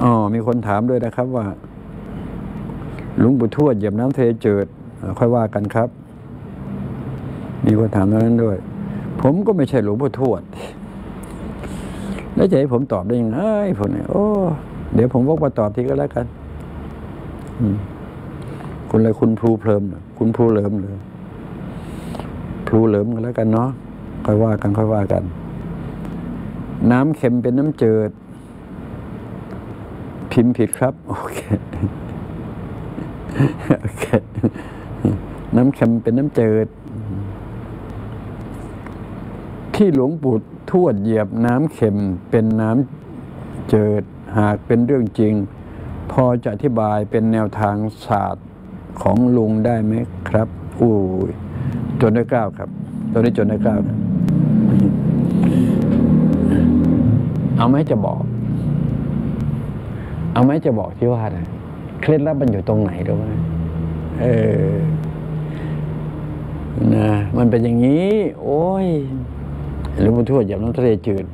อ๋อมีคนถามด้วยนะครับว่าลุงปู่ทวดเหยียบน้ำทะเลจืดค่อยว่ากันครับ มีคนถามตรงนั้นด้วย ผมก็ไม่ใช่หลวงปู่ทวด แล้วจะให้ผมตอบได้ยังไงผมเนี่ยโอ้เดี๋ยวผมวกมาตอบทีก็แล้วกันอืคุณอะไรคุณพลูเพลิมหรอคุณพลูเหลิมเลยพลูเหลิมกันแล้วกันเนาะค่อยว่ากันค่อยว่ากัน น้ำเค็มเป็นน้ำเจิด พิมพ์ผิดครับ โอเค โอเค น้ำเค็มเป็นน้ำเจิด ที่หลวงปู่ทวดเหยียบน้ำเค็มเป็นน้ำเจิด หากเป็นเรื่องจริง พอจะอธิบายเป็นแนวทางศาสตร์ของลุงได้ไหมครับอู้ยจนได้เก้าครับตัวนี้จนได้เก้าเอาไหมจะบอก เอาไหมจะบอกที่ว่านะเคล็ดลับมันอยู่ตรงไหนรู้ไหมเออนะมันเป็นอย่างนี้ โอ้ยหลวงปู่ทวดอย่าน้ำทะเลจืด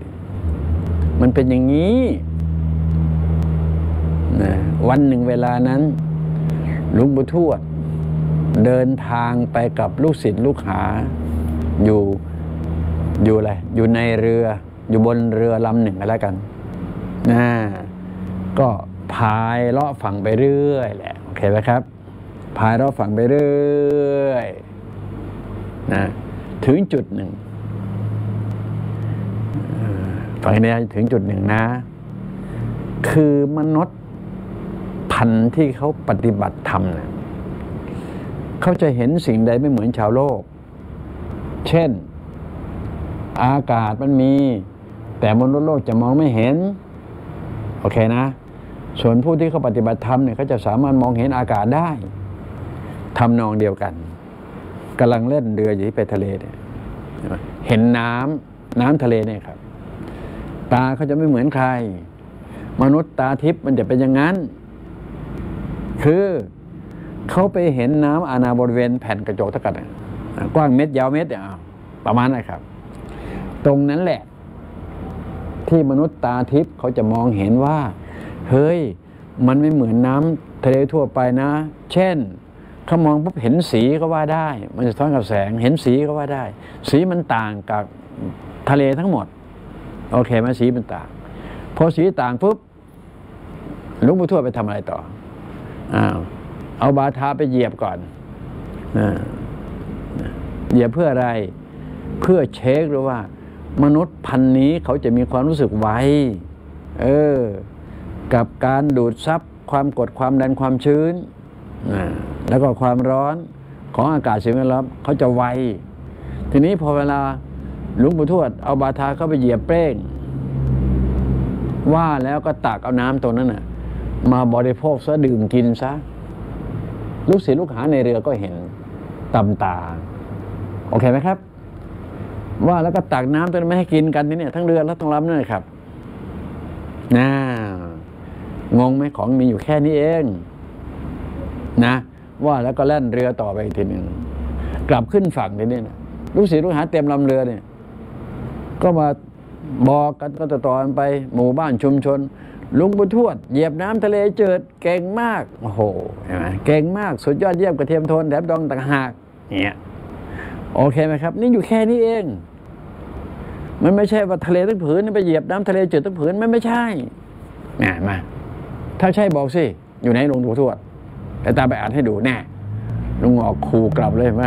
มันเป็นอย่างนี้นะวันหนึ่งเวลานั้นหลวงปู่ทวด เดินทางไปกับลูกศิษย์ลูกหา อยู่อยู่อะไรอยู่ในเรือ อยู่บนเรือลำหนึ่งก็แล้วกันนะ ก็พายเลาะฝั่งไปเรื่อยแหละโอเคไหมครับ พายเลาะฝั่งไปเรื่อยนะถึงจุดหนึ่งเอ่อฝั่งนี้ถึงจุดหนึ่งนะ คือมนุษย์พันธุ์ที่เขาปฏิบัติธรรมเนี่ยเขาจะเห็นสิ่งใดไม่เหมือนชาวโลก เช่น อากาศมันมี แต่มนุษย์โลกจะมองไม่เห็น โอเคนะ ส่วนผู้ที่เขาปฏิบัติธรรมเนี่ยเขาจะสามารถมองเห็นอากาศได้ทำนองเดียวกันกำลังเล่นเรืออยู่ที่ไปทะเลเนี่ยเห็นน้ำน้ำทะเลเนี่ยครับ ตาเขาจะไม่เหมือนใคร มนุษย์ตาทิพย์มันจะเป็นอย่างนั้น คือเขาไปเห็นน้ำอาณาบริเวณแผ่นกระจกตะกัดกว้างเม็ดยาวเม็ดเนี่ยอ้าวประมาณนั้นครับ ตรงนั้นแหละ ที่มนุษย์ตาทิพย์เขาจะมองเห็นว่า เฮ้ย มันไม่เหมือนน้ำทะเลทั่วไปนะ เช่นเขามองปุ๊บเห็นสีก็ว่าได้ มันจะท้อนกับแสง เห็นสีก็ว่าได้ สีมันต่างกับทะเลทั้งหมด โอเคไหมสีมันต่าง พอสีต่างปุ๊บลุงปู่ทวดไปทำอะไรต่ออ้าวเอาบาทาไปเหยียบก่อนอเหยียบเพื่ออะไร เพื่อเช็คหรือว่า มนุษย์พันนี้เขาจะมีความรู้สึกไวเออกับการดูดซับความกดความดันความชื้นอแล้วก็ความร้อนของอากาศสิ่งแวดล้อมเขาจะไว ทีนี้พอเวลาหลวงปู่ทวดเอาบาทาเข้าไปเหยียบเป้ง ว่าแล้วก็ตักเอาน้ำตรงนั้นน่ะ มาบริโภคซะดื่มกินซะ ลูกศิษย์ลูกหาในเรือก็เห็นตำตา โอเคไหมครับ ว่าแล้วก็ตักน้ำตัวนั้นไม่ให้กินกันนี่เนี่ยทั้งเรือและทั้งลำนั่นครับน่างงไหมของมีอยู่แค่นี้เอง นะ ว่าแล้วก็แล่นเรือต่อไปอีกทีหนึ่งกลับขึ้นฝั่งทีนี้นะลูกศิษย์ลูกหาเต็มลำเรือเนี่ย ก็มาบอกกันก็ต่อๆกันไป หมู่บ้านชุมชนลุงบุญทวดเหยียบน้ำทะเลเจิดเก่งมาก โอ้โหเห็นไหมเก่งมาก สุดยอดเยี่ยมกระเทียมโทนแถมดองต่างหากเนี่ย โอเคไหมครับ นี่อยู่แค่นี้เอง มันไม่ใช่ว่าทะเลทั้งผืนไปเหยียบน้ำทะเลจืดทั้งผืนมันไม่ใช่น่มาถ้าใช่บอกสิ อยู่ไหนหลวงปู่ทวดแต่ตาไปอ่านให้ดูแน่ลุงออกคูกลับเลยไหม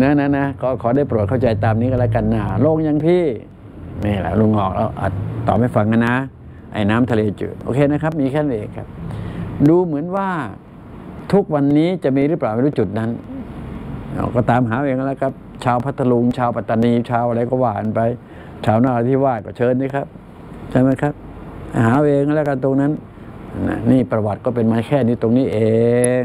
นะนะนะก็ขอได้โปรดเข้าใจตามนี้ก็แล้วกันนะโลงยังพี่นี่แหละลุงออกแล้วอะตอบไม่ฟังกันนะ ไอ้น้ำทะเลจืดโอเคนะครับ มีแค่นี้ครับ ดูเหมือนว่าทุกวันนี้จะมีหรือเปล่าไม่รู้จุดนั้น เราก็ตามหาเองแล้วครับ ชาวพัทลุง ชาวปัตตานี ชาวอะไรก็หวานไป ชาวนาที่ว่าก็เชิญนี่ครับ ใช่ไหมครับ หาเองแล้วกันตรงนั้น นี่ประวัติก็เป็นมาแค่นี้ตรงนี้เอง